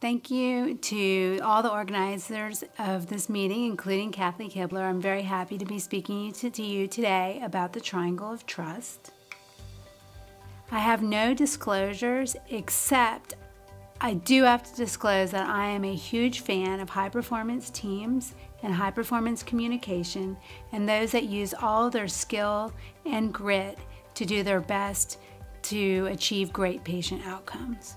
Thank you to all the organizers of this meeting, including Kathy Kibler. I'm very happy to be speaking to, to you today about the Triangle of Trust. I have no disclosures except I do have to disclose that I am a huge fan of high performance teams and high performance communication and those that use all their skill and grit to do their best to achieve great patient outcomes.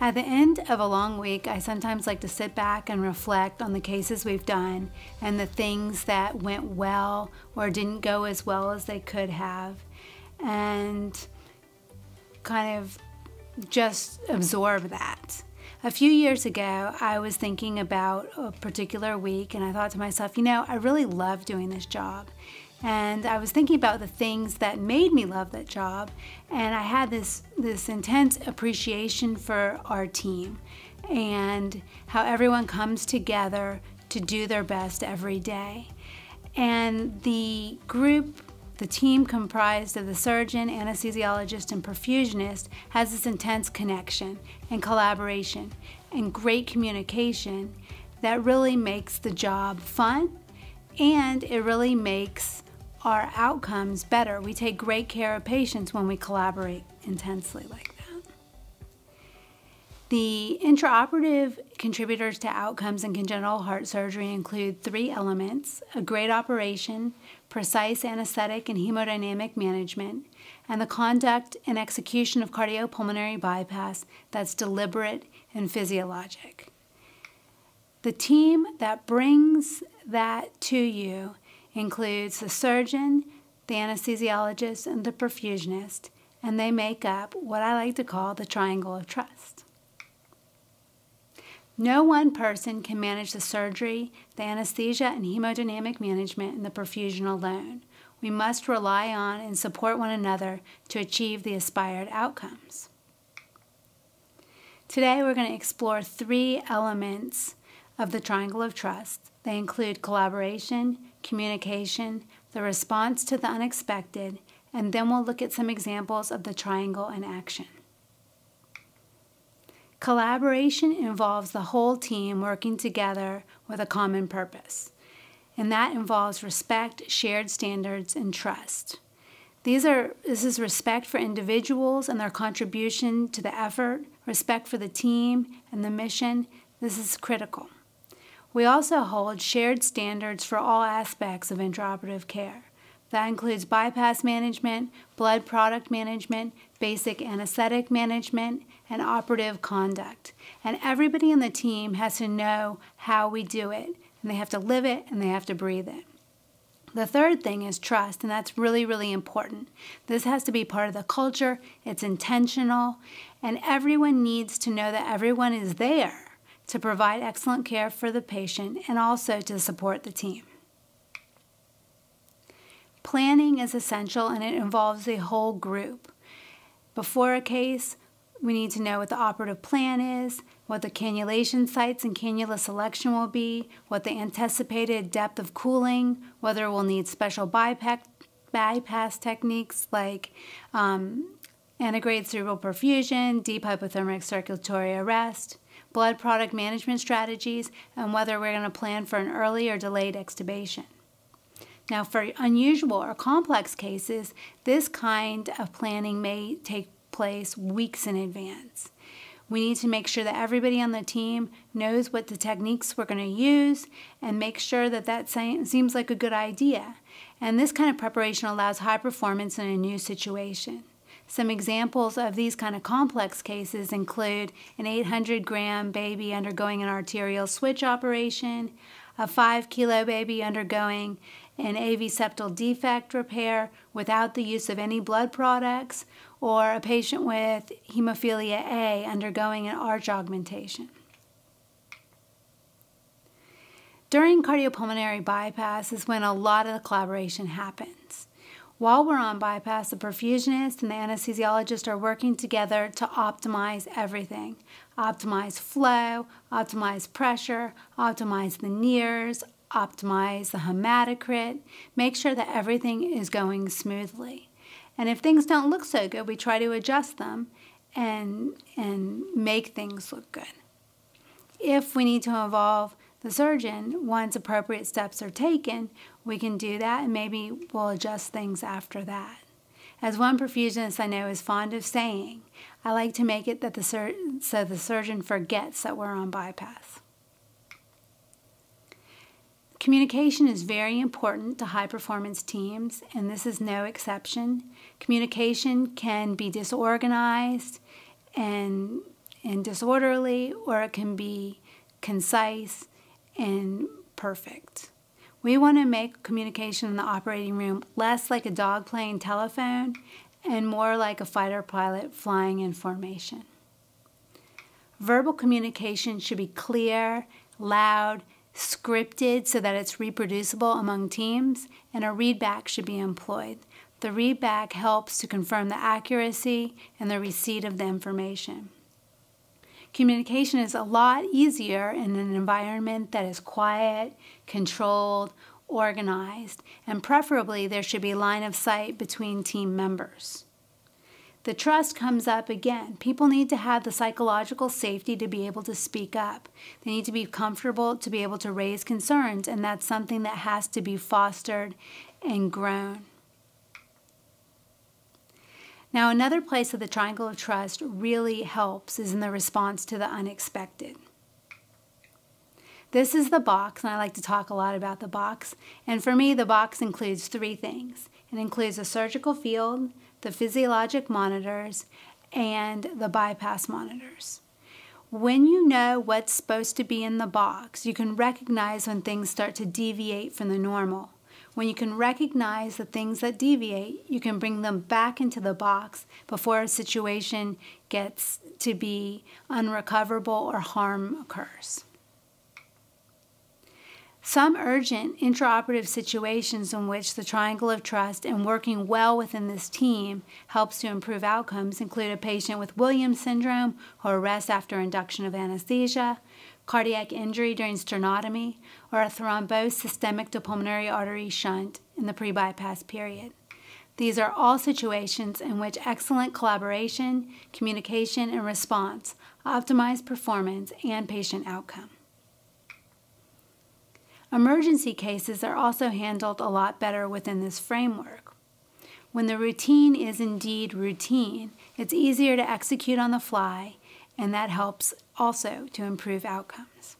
At the end of a long week, I sometimes like to sit back and reflect on the cases we've done and the things that went well or didn't go as well as they could have, and kind of just absorb that. A few years ago, I was thinking about a particular week, and I thought to myself, you know, I really love doing this job. And I was thinking about the things that made me love that job, and I had this, this intense appreciation for our team and how everyone comes together to do their best every day. And the group, the team comprised of the surgeon, anesthesiologist, and perfusionist has this intense connection and collaboration and great communication that really makes the job fun and it really makes our outcomes better. We take great care of patients when we collaborate intensely like that. The intraoperative contributors to outcomes in congenital heart surgery include three elements a great operation, precise anesthetic and hemodynamic management, and the conduct and execution of cardiopulmonary bypass that's deliberate and physiologic. The team that brings that to you includes the surgeon, the anesthesiologist, and the perfusionist, and they make up what I like to call the triangle of trust. No one person can manage the surgery, the anesthesia, and hemodynamic management and the perfusion alone. We must rely on and support one another to achieve the aspired outcomes. Today, we're going to explore three elements of the triangle of trust. They include collaboration, communication, the response to the unexpected, and then we'll look at some examples of the triangle in action. Collaboration involves the whole team working together with a common purpose, and that involves respect, shared standards, and trust. These are, this is respect for individuals and their contribution to the effort, respect for the team and the mission. This is critical. We also hold shared standards for all aspects of intraoperative care. That includes bypass management, blood product management, basic anesthetic management, and operative conduct. And everybody in the team has to know how we do it, and they have to live it and they have to breathe it. The third thing is trust, and that's really, really important. This has to be part of the culture, it's intentional, and everyone needs to know that everyone is there to provide excellent care for the patient and also to support the team. Planning is essential and it involves the whole group. Before a case, we need to know what the operative plan is, what the cannulation sites and cannula selection will be, what the anticipated depth of cooling, whether we'll need special bypass, bypass techniques like um, antegrade cerebral perfusion, deep hypothermic circulatory arrest, blood product management strategies, and whether we're going to plan for an early or delayed extubation. Now, for unusual or complex cases, this kind of planning may take place weeks in advance. We need to make sure that everybody on the team knows what the techniques we're going to use and make sure that that seems like a good idea. And this kind of preparation allows high performance in a new situation. Some examples of these kind of complex cases include an 800 gram baby undergoing an arterial switch operation, a 5 kilo baby undergoing an AV septal defect repair without the use of any blood products, or a patient with hemophilia A undergoing an arch augmentation. During cardiopulmonary bypass is when a lot of the collaboration happens. While we're on bypass, the perfusionist and the anesthesiologist are working together to optimize everything. Optimize flow, optimize pressure, optimize the NIRS, optimize the hematocrit, make sure that everything is going smoothly. And if things don't look so good, we try to adjust them and, and make things look good. If we need to involve the surgeon once appropriate steps are taken, we can do that and maybe we'll adjust things after that. As one perfusionist I know is fond of saying, I like to make it that the sur- so the surgeon forgets that we're on bypass. Communication is very important to high performance teams, and this is no exception. Communication can be disorganized and, and disorderly, or it can be concise and perfect. We want to make communication in the operating room less like a dog playing telephone and more like a fighter pilot flying in formation. Verbal communication should be clear, loud, scripted so that it's reproducible among teams, and a readback should be employed. The readback helps to confirm the accuracy and the receipt of the information. Communication is a lot easier in an environment that is quiet, controlled, organized, and preferably there should be line of sight between team members. The trust comes up again. People need to have the psychological safety to be able to speak up. They need to be comfortable to be able to raise concerns, and that's something that has to be fostered and grown. Now, another place that the triangle of trust really helps is in the response to the unexpected. This is the box, and I like to talk a lot about the box. And for me, the box includes three things it includes a surgical field, the physiologic monitors, and the bypass monitors. When you know what's supposed to be in the box, you can recognize when things start to deviate from the normal. When you can recognize the things that deviate, you can bring them back into the box before a situation gets to be unrecoverable or harm occurs. Some urgent intraoperative situations in which the triangle of trust and working well within this team helps to improve outcomes include a patient with Williams syndrome or arrest after induction of anesthesia, cardiac injury during sternotomy, or a thrombosed systemic to pulmonary artery shunt in the pre bypass period. These are all situations in which excellent collaboration, communication, and response optimize performance and patient outcome. Emergency cases are also handled a lot better within this framework. When the routine is indeed routine, it's easier to execute on the fly and that helps also to improve outcomes.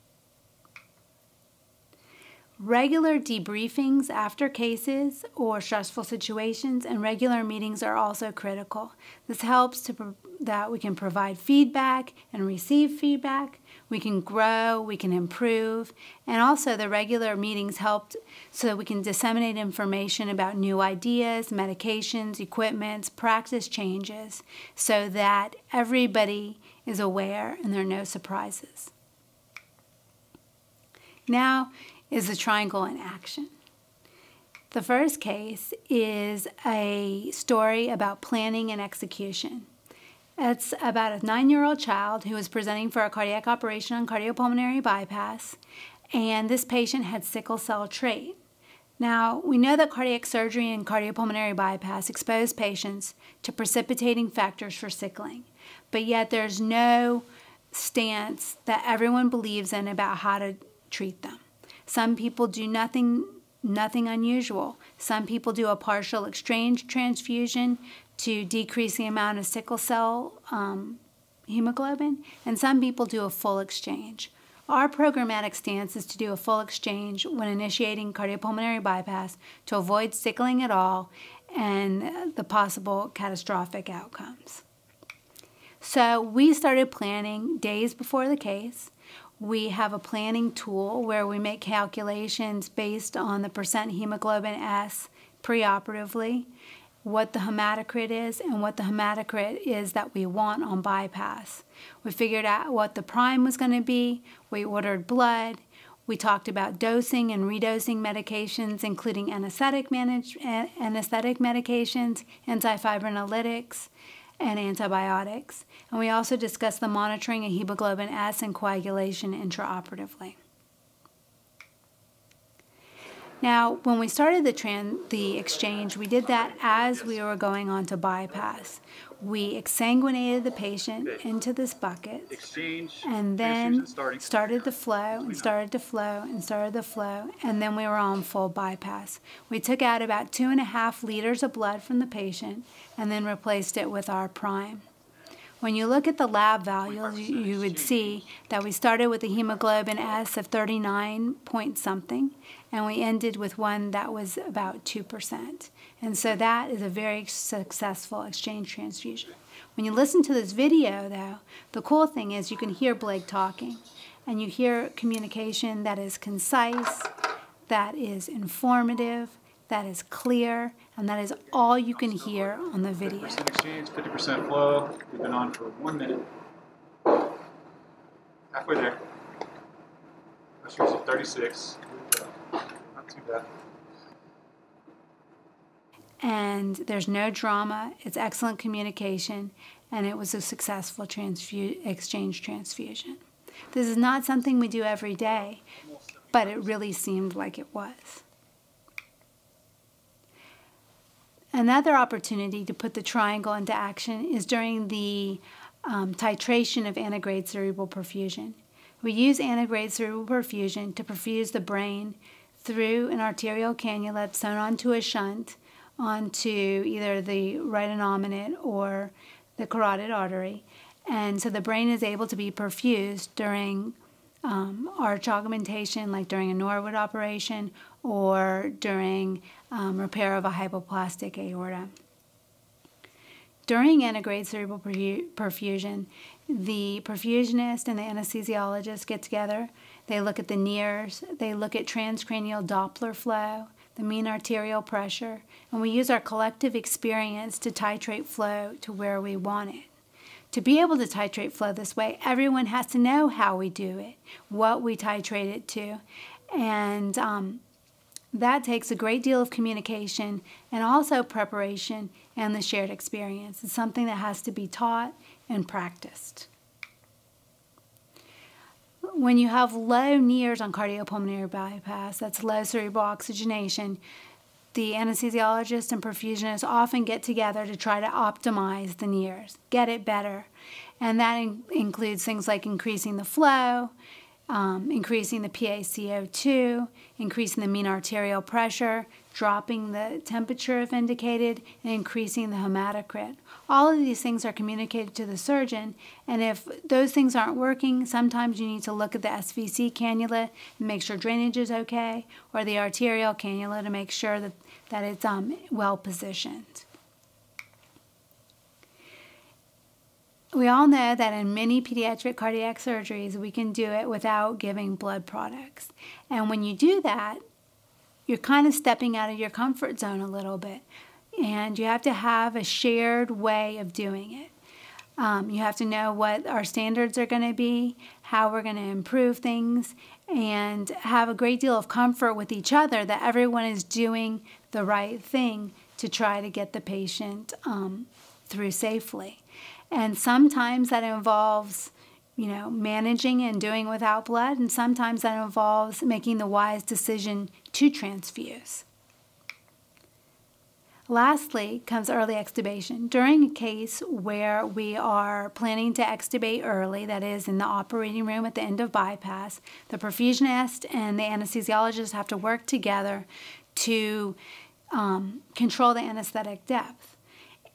Regular debriefings after cases or stressful situations and regular meetings are also critical. This helps to that we can provide feedback and receive feedback. We can grow, we can improve, and also the regular meetings helped so that we can disseminate information about new ideas, medications, equipments, practice changes so that everybody is aware and there are no surprises. Now is the triangle in action. The first case is a story about planning and execution. It's about a nine year old child who was presenting for a cardiac operation on cardiopulmonary bypass, and this patient had sickle cell trait. Now, we know that cardiac surgery and cardiopulmonary bypass expose patients to precipitating factors for sickling but yet there's no stance that everyone believes in about how to treat them. Some people do nothing nothing unusual. Some people do a partial exchange transfusion to decrease the amount of sickle cell um, hemoglobin, and some people do a full exchange. Our programmatic stance is to do a full exchange when initiating cardiopulmonary bypass to avoid sickling at all and the possible catastrophic outcomes. So we started planning days before the case. We have a planning tool where we make calculations based on the percent hemoglobin S preoperatively, what the hematocrit is, and what the hematocrit is that we want on bypass. We figured out what the prime was going to be. We ordered blood. We talked about dosing and redosing medications, including anesthetic, manage, anesthetic medications, antifibrinolytics, and antibiotics. And we also discussed the monitoring of hemoglobin S and coagulation intraoperatively. Now, when we started the, tran- the exchange, we did that as we were going on to bypass. We exsanguinated the patient into this bucket and then started the flow and started to flow and started the flow, and then we were on full bypass. We took out about two and a half liters of blood from the patient and then replaced it with our prime. When you look at the lab values, you, would see that we started with a hemoglobin S of 39 point something, and we ended with one that was about 2%. And so that is a very successful exchange transfusion. When you listen to this video, though, the cool thing is you can hear Blake talking, and you hear communication that is concise, that is informative, that is clear, and that is all you can hear on the video. 50% exchange, 50% flow. We've been on for one minute. Halfway there. Pressure at 36. Not too bad. And there's no drama, it's excellent communication, and it was a successful transfu- exchange transfusion. This is not something we do every day, but it really seemed like it was. Another opportunity to put the triangle into action is during the um, titration of antegrade cerebral perfusion. We use antegrade cerebral perfusion to perfuse the brain through an arterial cannula sewn onto a shunt onto either the right innominate or the carotid artery. And so the brain is able to be perfused during um, arch augmentation, like during a Norwood operation or during um, repair of a hypoplastic aorta. During antegrade cerebral perfusion, the perfusionist and the anesthesiologist get together. They look at the NIRS, they look at transcranial Doppler flow, the mean arterial pressure, and we use our collective experience to titrate flow to where we want it. To be able to titrate flow this way, everyone has to know how we do it, what we titrate it to, and um, that takes a great deal of communication and also preparation and the shared experience. It's something that has to be taught and practiced. When you have low NIRS on cardiopulmonary bypass, that's low cerebral oxygenation, the anesthesiologist and perfusionist often get together to try to optimize the NIRS, get it better. And that in includes things like increasing the flow, um, increasing the PaCO2, increasing the mean arterial pressure, dropping the temperature if indicated, and increasing the hematocrit. All of these things are communicated to the surgeon, and if those things aren't working, sometimes you need to look at the SVC cannula and make sure drainage is okay, or the arterial cannula to make sure that, that it's um, well positioned. We all know that in many pediatric cardiac surgeries, we can do it without giving blood products. And when you do that, you're kind of stepping out of your comfort zone a little bit. And you have to have a shared way of doing it. Um, you have to know what our standards are going to be, how we're going to improve things, and have a great deal of comfort with each other that everyone is doing the right thing to try to get the patient um, through safely. And sometimes that involves, you know, managing and doing without blood, and sometimes that involves making the wise decision to transfuse. Lastly comes early extubation. During a case where we are planning to extubate early, that is in the operating room at the end of bypass, the perfusionist and the anesthesiologist have to work together to um, control the anesthetic depth.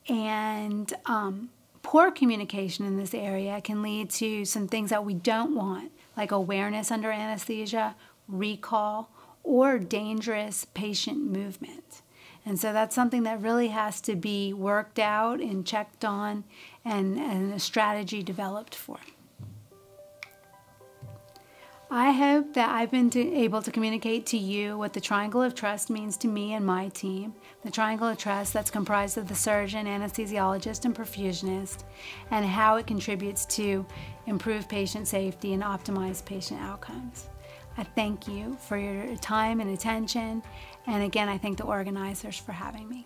And um, Poor communication in this area can lead to some things that we don't want, like awareness under anesthesia, recall, or dangerous patient movement. And so that's something that really has to be worked out and checked on and, and a strategy developed for. I hope that I've been to, able to communicate to you what the triangle of trust means to me and my team. The triangle of trust that's comprised of the surgeon, anesthesiologist, and perfusionist, and how it contributes to improve patient safety and optimize patient outcomes. I thank you for your time and attention, and again, I thank the organizers for having me.